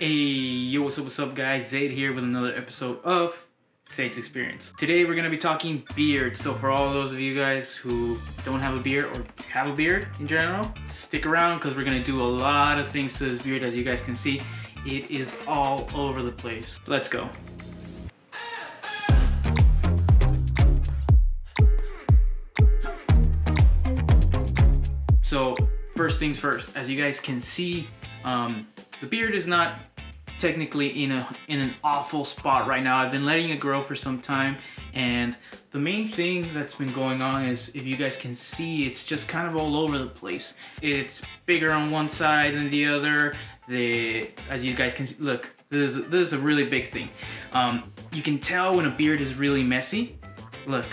Hey, yo, what's up, what's up, guys? Zaid here with another episode of Zaid's Experience. Today we're gonna be talking beard. So for all those of you guys who don't have a beard or have a beard in general, stick around because we're gonna do a lot of things to this beard. As you guys can see, it is all over the place. Let's go. So first things first, as you guys can see, um, the beard is not technically in a in an awful spot right now. I've been letting it grow for some time and the main thing that's been going on is if you guys can see it's just kind of all over the place. It's bigger on one side than the other. The as you guys can see, look, this is, this is a really big thing. Um, you can tell when a beard is really messy. Look,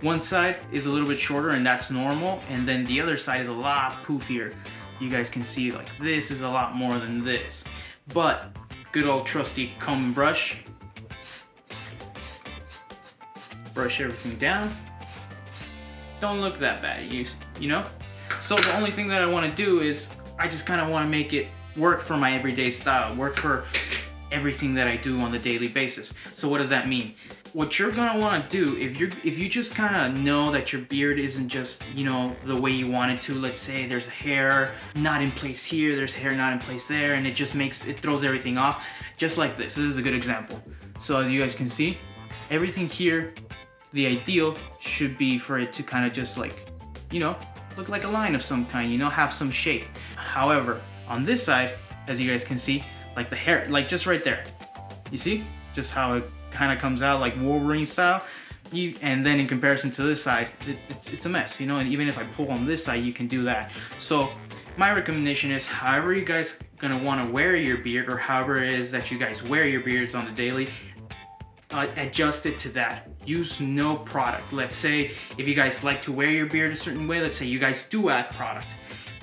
one side is a little bit shorter and that's normal and then the other side is a lot poofier. You guys can see like this is a lot more than this. But good old trusty comb brush. Brush everything down. Don't look that bad, you, you know? So the only thing that I wanna do is I just kinda wanna make it work for my everyday style, work for everything that I do on the daily basis. So what does that mean? What you're gonna wanna do, if you if you just kinda know that your beard isn't just, you know, the way you want it to, let's say there's a hair not in place here, there's hair not in place there, and it just makes, it throws everything off, just like this. This is a good example. So as you guys can see, everything here, the ideal should be for it to kind of just like, you know, look like a line of some kind, you know, have some shape. However, on this side, as you guys can see, like the hair, like just right there. You see? Just how it kind of comes out like Wolverine style. You, and then in comparison to this side, it, it's, it's a mess, you know, and even if I pull on this side, you can do that. So my recommendation is however you guys gonna wanna wear your beard or however it is that you guys wear your beards on the daily, uh, adjust it to that. Use no product. Let's say if you guys like to wear your beard a certain way, let's say you guys do add product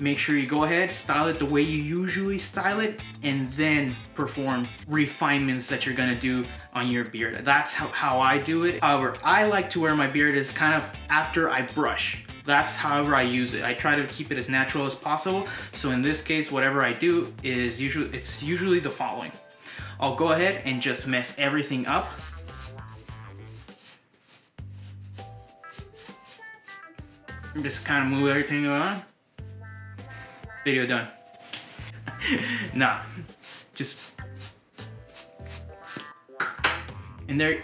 make sure you go ahead, style it the way you usually style it, and then perform refinements that you're gonna do on your beard. That's how, how I do it. However, I like to wear my beard is kind of after I brush. That's however I use it. I try to keep it as natural as possible. So in this case, whatever I do is usually, it's usually the following. I'll go ahead and just mess everything up. Just kind of move everything around video done. nah, just, and there,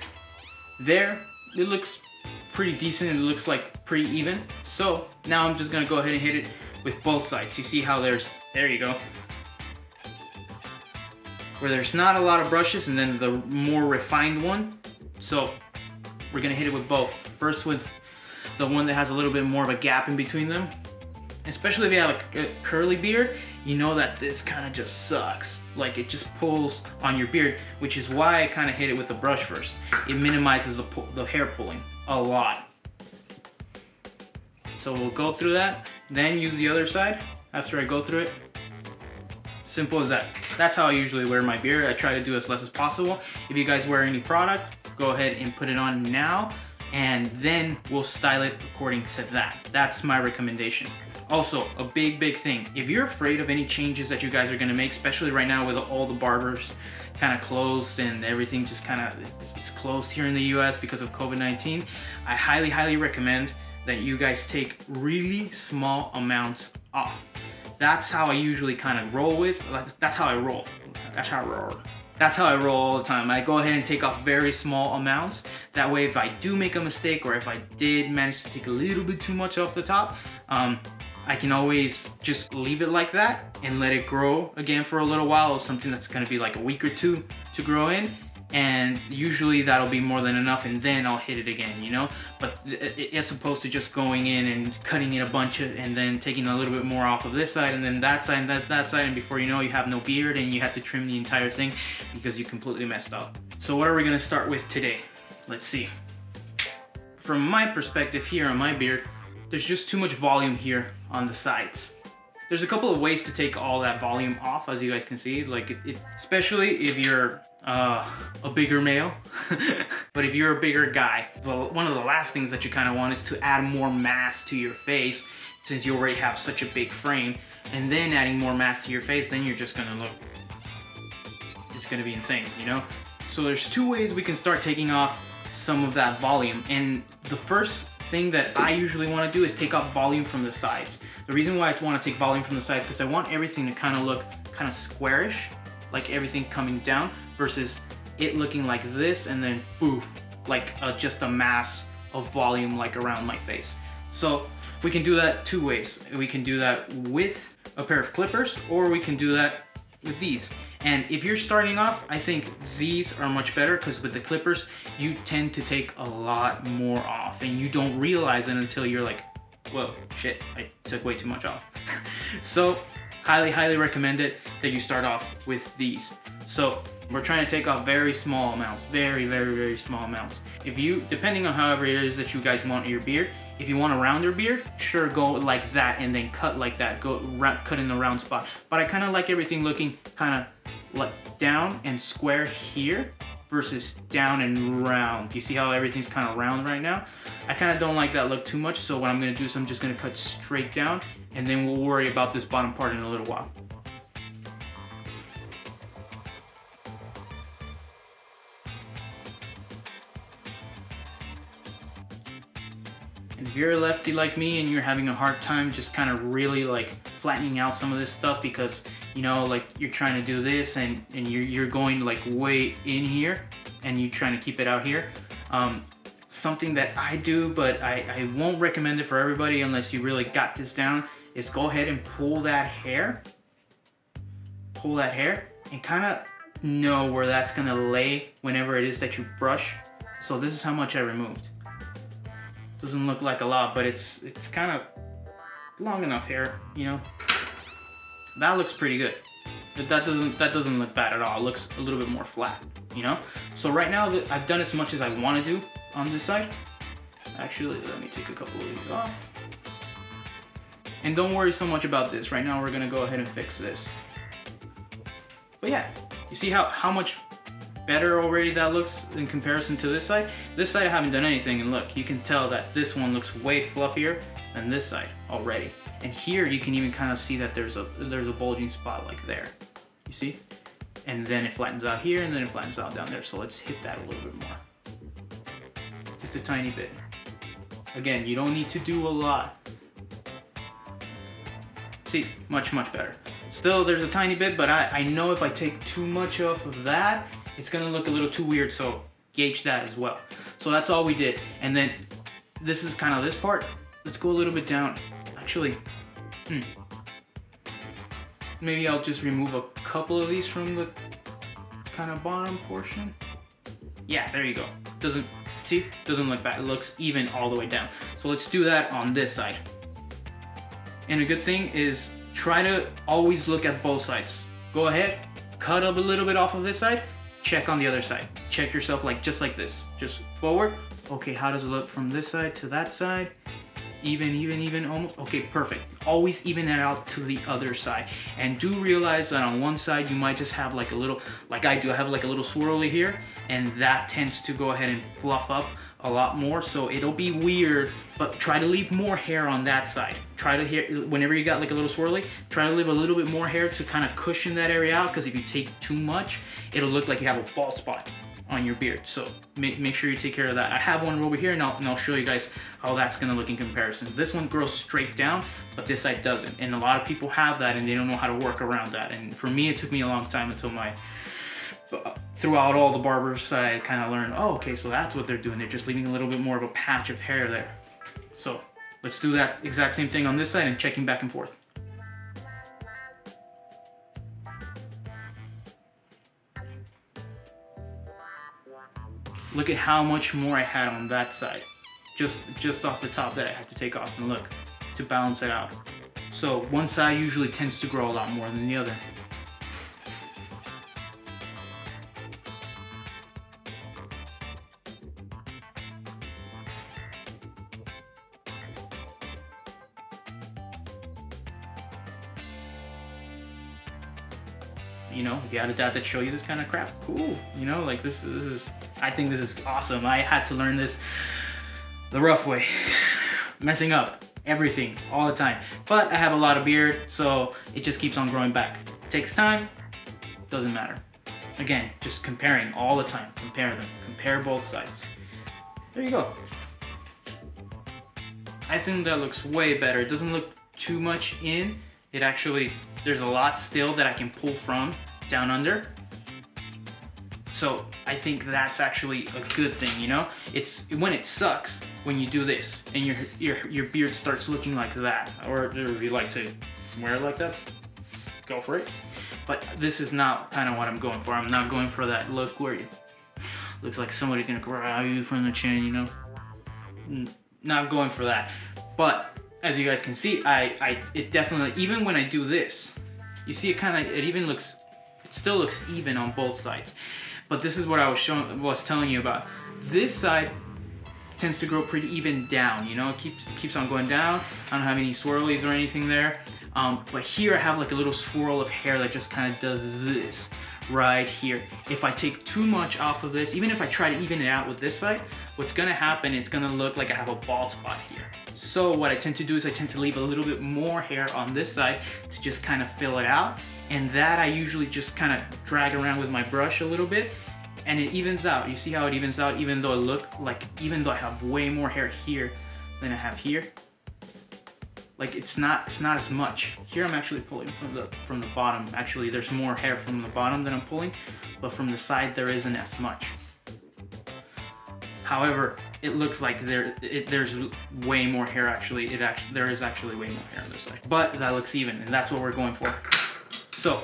there, it looks pretty decent. It looks like pretty even. So now I'm just gonna go ahead and hit it with both sides. You see how there's, there you go. Where there's not a lot of brushes and then the more refined one. So we're gonna hit it with both. First with the one that has a little bit more of a gap in between them especially if you have a, a curly beard, you know that this kind of just sucks. Like it just pulls on your beard, which is why I kind of hit it with the brush first. It minimizes the, the hair pulling a lot. So we'll go through that, then use the other side after I go through it. Simple as that. That's how I usually wear my beard. I try to do as less as possible. If you guys wear any product, go ahead and put it on now and then we'll style it according to that. That's my recommendation. Also, a big, big thing. If you're afraid of any changes that you guys are gonna make, especially right now with all the barbers kind of closed and everything just kind of, it's closed here in the US because of COVID-19, I highly, highly recommend that you guys take really small amounts off. That's how I usually kind of roll with, that's, that's how I roll. That's how I roll. That's how I roll all the time. I go ahead and take off very small amounts. That way if I do make a mistake or if I did manage to take a little bit too much off the top, um, I can always just leave it like that and let it grow again for a little while or something that's gonna be like a week or two to grow in and usually that'll be more than enough and then I'll hit it again, you know? But as opposed to just going in and cutting it a bunch of, and then taking a little bit more off of this side and then that side and that, that side and before you know you have no beard and you have to trim the entire thing because you completely messed up. So what are we gonna start with today? Let's see. From my perspective here on my beard, there's just too much volume here on the sides. There's a couple of ways to take all that volume off, as you guys can see, like it, it especially if you're uh, a bigger male. but if you're a bigger guy, the, one of the last things that you kind of want is to add more mass to your face since you already have such a big frame. And then adding more mass to your face, then you're just gonna look it's gonna be insane, you know? So there's two ways we can start taking off some of that volume. And the first thing that I usually wanna do is take off volume from the sides. The reason why I wanna take volume from the sides because I want everything to kind of look kind of squarish, like everything coming down versus it looking like this and then poof, like uh, just a mass of volume like around my face. So we can do that two ways. We can do that with a pair of clippers or we can do that with these. And if you're starting off, I think these are much better because with the clippers, you tend to take a lot more off and you don't realize it until you're like, whoa, shit, I took way too much off. so highly, highly recommend it that you start off with these. So we're trying to take off very small amounts, very, very, very small amounts. If you, depending on however it is that you guys want your beard, if you want a rounder beard, sure, go like that and then cut like that, go cut in the round spot. But I kind of like everything looking kind of like down and square here versus down and round. You see how everything's kind of round right now? I kind of don't like that look too much, so what I'm gonna do is I'm just gonna cut straight down and then we'll worry about this bottom part in a little while. You're a lefty like me and you're having a hard time just kind of really like flattening out some of this stuff because, you know, like you're trying to do this and, and you're, you're going like way in here and you're trying to keep it out here. Um, something that I do, but I, I won't recommend it for everybody unless you really got this down, is go ahead and pull that hair, pull that hair and kind of know where that's gonna lay whenever it is that you brush. So this is how much I removed. Doesn't look like a lot, but it's it's kind of long enough hair, you know. That looks pretty good. But that doesn't that doesn't look bad at all. It looks a little bit more flat, you know. So right now I've done as much as I want to do on this side. Actually, let me take a couple of these off. And don't worry so much about this. Right now we're gonna go ahead and fix this. But yeah, you see how, how much better already that looks in comparison to this side. This side I haven't done anything and look, you can tell that this one looks way fluffier than this side already. And here you can even kind of see that there's a there's a bulging spot like there. You see? And then it flattens out here and then it flattens out down there. So let's hit that a little bit more. Just a tiny bit. Again, you don't need to do a lot. See, much, much better. Still, there's a tiny bit, but I, I know if I take too much off of that, it's gonna look a little too weird, so gauge that as well. So that's all we did. And then this is kind of this part. Let's go a little bit down. Actually, hmm. Maybe I'll just remove a couple of these from the kind of bottom portion. Yeah, there you go. Doesn't, see, doesn't look bad. It looks even all the way down. So let's do that on this side. And a good thing is try to always look at both sides. Go ahead, cut up a little bit off of this side, check on the other side. Check yourself like just like this. Just forward. Okay, how does it look from this side to that side? Even, even, even, almost. Okay, perfect. Always even it out to the other side. And do realize that on one side you might just have like a little, like I do, I have like a little swirly here, and that tends to go ahead and fluff up a lot more so it'll be weird but try to leave more hair on that side. Try to hear whenever you got like a little swirly try to leave a little bit more hair to kind of cushion that area out because if you take too much it'll look like you have a bald spot on your beard. So make, make sure you take care of that. I have one over here and I'll, and I'll show you guys how that's gonna look in comparison. This one grows straight down but this side doesn't and a lot of people have that and they don't know how to work around that. And for me it took me a long time until my throughout all the barbers, I kind of learned, oh, okay, so that's what they're doing. They're just leaving a little bit more of a patch of hair there. So let's do that exact same thing on this side and checking back and forth. Look at how much more I had on that side. Just, just off the top that I had to take off and look to balance it out. So one side usually tends to grow a lot more than the other. You had a dad that show you this kind of crap, cool. You know, like this, this is, I think this is awesome. I had to learn this the rough way, messing up everything all the time. But I have a lot of beard, so it just keeps on growing back. It takes time, doesn't matter. Again, just comparing all the time. Compare them. Compare both sides. There you go. I think that looks way better. It doesn't look too much in. It actually, there's a lot still that I can pull from down under. So I think that's actually a good thing, you know? It's when it sucks when you do this and your your your beard starts looking like that, or if you like to wear it like that, go for it. But this is not kind of what I'm going for. I'm not going for that look where it looks like somebody's gonna grab you from the chin, you know? Not going for that. But as you guys can see, I, I it definitely, even when I do this, you see it kind of, it even looks, it still looks even on both sides. But this is what I was showing, was telling you about. This side tends to grow pretty even down, you know, it keeps, keeps on going down. I don't have any swirlies or anything there. Um, but here I have like a little swirl of hair that just kind of does this right here. If I take too much off of this, even if I try to even it out with this side, what's gonna happen, it's gonna look like I have a bald spot here. So what I tend to do is I tend to leave a little bit more hair on this side to just kind of fill it out and that I usually just kind of drag around with my brush a little bit and it evens out. You see how it evens out even though it look like, even though I have way more hair here than I have here. Like it's not, it's not as much. Here I'm actually pulling from the, from the bottom. Actually there's more hair from the bottom than I'm pulling, but from the side there isn't as much. However, it looks like there it, there's way more hair actually. It actually there is actually way more hair on this side. But that looks even and that's what we're going for. So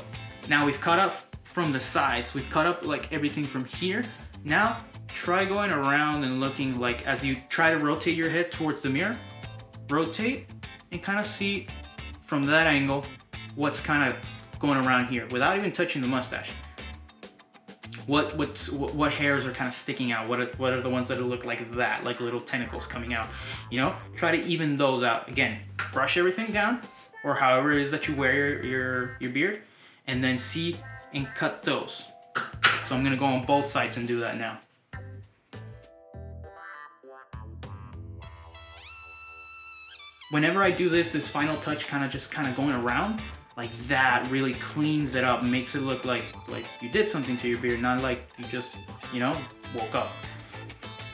now we've cut up from the sides. We've cut up like everything from here. Now try going around and looking like as you try to rotate your head towards the mirror, rotate and kind of see from that angle what's kind of going around here without even touching the mustache. What what's, what hairs are kind of sticking out? What are, what are the ones that look like that, like little tentacles coming out? You know, try to even those out. Again, brush everything down, or however it is that you wear your, your, your beard, and then see and cut those. So I'm gonna go on both sides and do that now. Whenever I do this, this final touch kind of just kind of going around, like that really cleans it up, makes it look like like you did something to your beard, not like you just, you know, woke up.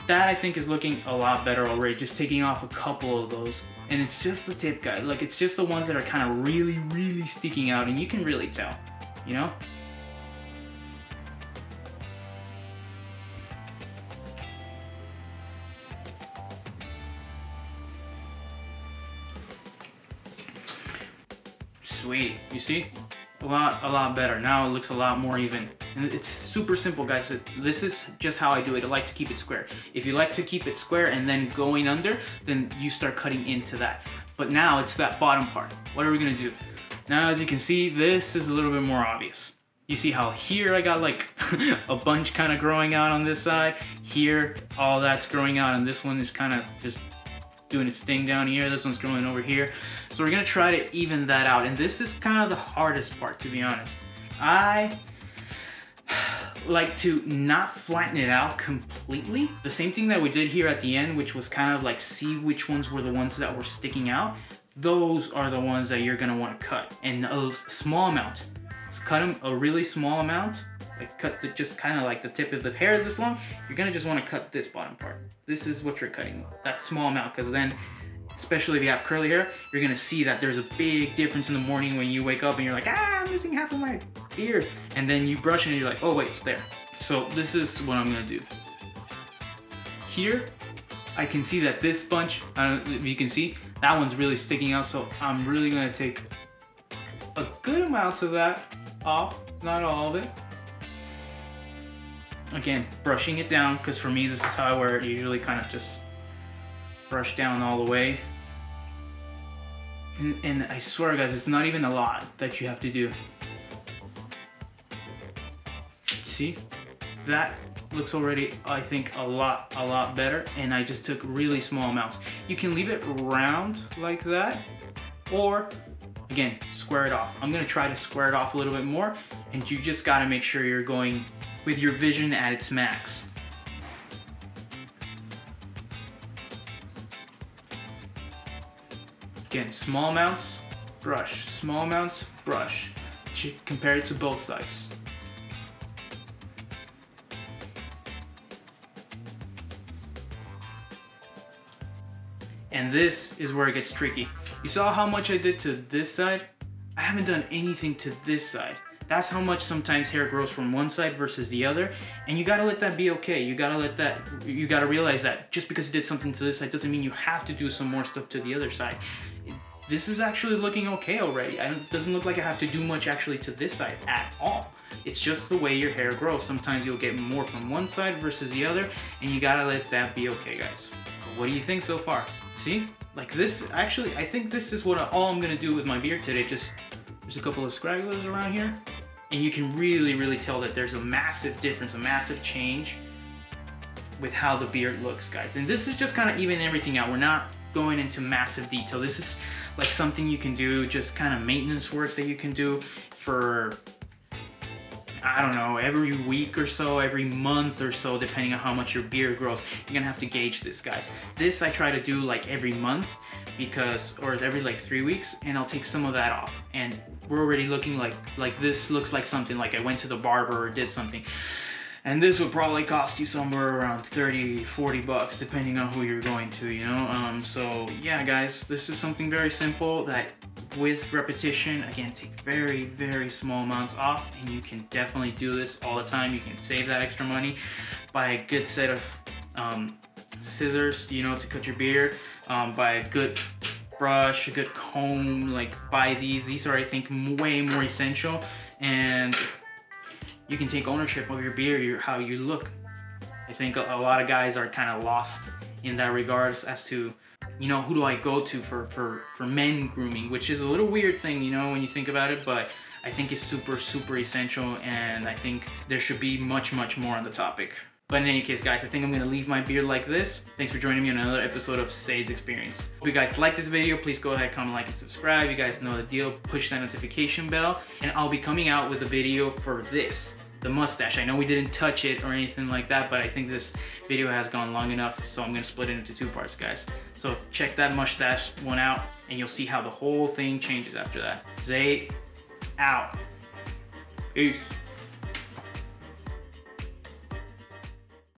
That I think is looking a lot better already, just taking off a couple of those and it's just the tip guys. Like it's just the ones that are kind of really, really sticking out and you can really tell, you know? Sweet, you see? A lot, a lot better. Now it looks a lot more even. And it's super simple, guys. This is just how I do it. I like to keep it square. If you like to keep it square and then going under, then you start cutting into that. But now it's that bottom part. What are we gonna do? Now, as you can see, this is a little bit more obvious. You see how here I got like a bunch kind of growing out on this side. Here, all that's growing out and this one is kind of just doing its thing down here. This one's growing over here. So we're gonna try to even that out. And this is kind of the hardest part, to be honest. I like to not flatten it out completely. The same thing that we did here at the end, which was kind of like see which ones were the ones that were sticking out. Those are the ones that you're gonna wanna cut. And a small amount. Just cut them a really small amount. Like cut the, just kind of like the tip of the hair is this long. You're gonna just wanna cut this bottom part. This is what you're cutting, that small amount, because then especially if you have curly hair, you're gonna see that there's a big difference in the morning when you wake up and you're like, ah, I'm missing half of my beard. And then you brush and you're like, oh wait, it's there. So this is what I'm gonna do. Here, I can see that this bunch, if you can see, that one's really sticking out. So I'm really gonna take a good amount of that off, not all of it. Again, brushing it down, because for me, this is how I wear it. Usually kind of just brush down all the way. And, and, I swear guys, it's not even a lot that you have to do. See? That looks already, I think, a lot, a lot better. And I just took really small amounts. You can leave it round like that, or again, square it off. I'm gonna try to square it off a little bit more, and you just gotta make sure you're going with your vision at its max. Again, small amounts, brush, small amounts, brush. Compare it to both sides. And this is where it gets tricky. You saw how much I did to this side? I haven't done anything to this side. That's how much sometimes hair grows from one side versus the other. And you gotta let that be okay. You gotta let that, you gotta realize that just because you did something to this side doesn't mean you have to do some more stuff to the other side. This is actually looking okay already. it doesn't look like I have to do much actually to this side at all. It's just the way your hair grows. Sometimes you'll get more from one side versus the other, and you gotta let that be okay, guys. What do you think so far? See? Like this, actually, I think this is what all I'm gonna do with my beard today. Just, there's a couple of scragglers around here, and you can really, really tell that there's a massive difference, a massive change with how the beard looks, guys. And this is just kind of even everything out. We're not going into massive detail. This is like something you can do, just kind of maintenance work that you can do for I don't know, every week or so, every month or so, depending on how much your beard grows. You're gonna have to gauge this, guys. This I try to do like every month because, or every like three weeks, and I'll take some of that off. And we're already looking like, like this looks like something like I went to the barber or did something. And this would probably cost you somewhere around 30, 40 bucks, depending on who you're going to, you know? Um, so yeah, guys, this is something very simple that with repetition, again, take very, very small amounts off and you can definitely do this all the time. You can save that extra money, buy a good set of um, scissors, you know, to cut your beard, um, buy a good brush, a good comb, like buy these. These are, I think, way more essential. And you can take ownership of your beard, your, how you look. I think a, a lot of guys are kind of lost in that regards as to, you know, who do I go to for, for, for men grooming, which is a little weird thing, you know, when you think about it, but I think it's super, super essential and I think there should be much, much more on the topic. But in any case, guys, I think I'm gonna leave my beard like this. Thanks for joining me on another episode of Zaid's Experience. If you guys like this video, please go ahead, comment, like, and subscribe. You guys know the deal. Push that notification bell. And I'll be coming out with a video for this the mustache. I know we didn't touch it or anything like that, but I think this video has gone long enough, so I'm gonna split it into two parts, guys. So check that mustache one out, and you'll see how the whole thing changes after that. Zay out. Peace.